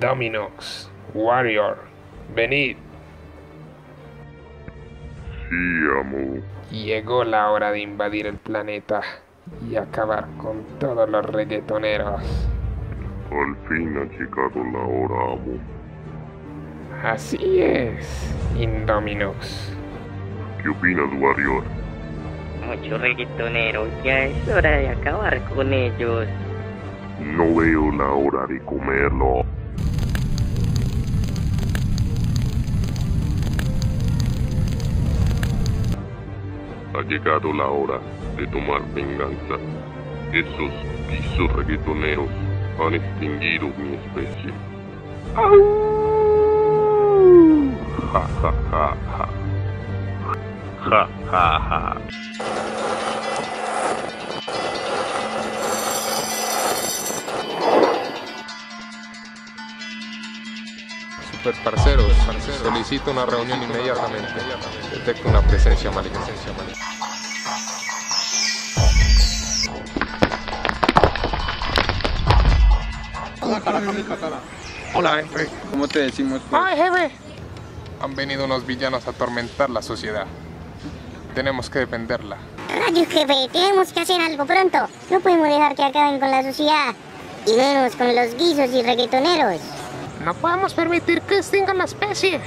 Indominox, Warrior, venid. Sí, amo. Llegó la hora de invadir el planeta y acabar con todos los reggaetoneros. Al fin ha llegado la hora, amo. Así es, Indominox. ¿Qué opinas, Warrior? Mucho reggaetonero, ya es hora de acabar con ellos. No veo la hora de comerlo. Ha llegado la hora de tomar venganza. Esos pisos reggaetoneros han extinguido mi especie. Ja, ja, ja, ja. Ja, ja, ja. Super parceros, solicito una reunión inmediatamente. Detecto una presencia maligna. Hola, jefe. ¿Cómo te decimos? pues? ¡Ay, jefe! Han venido unos villanos a atormentar la sociedad. Tenemos que defenderla. Rayos, jefe, tenemos que hacer algo pronto. No podemos dejar que acaben con la sociedad. Y menos con los guisos y reggaetoneros. No podemos permitir que extingan la especie.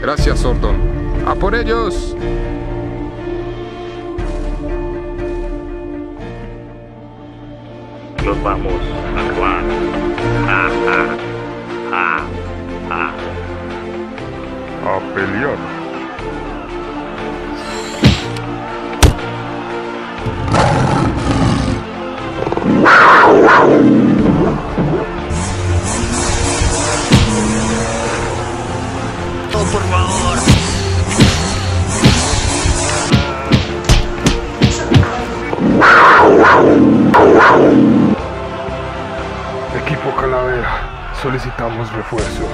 Gracias, Sordon. ¡A por ellos! Los vamos a acabar. Ja, ja, ja, ja. A pelear. solicitamos refuerzos.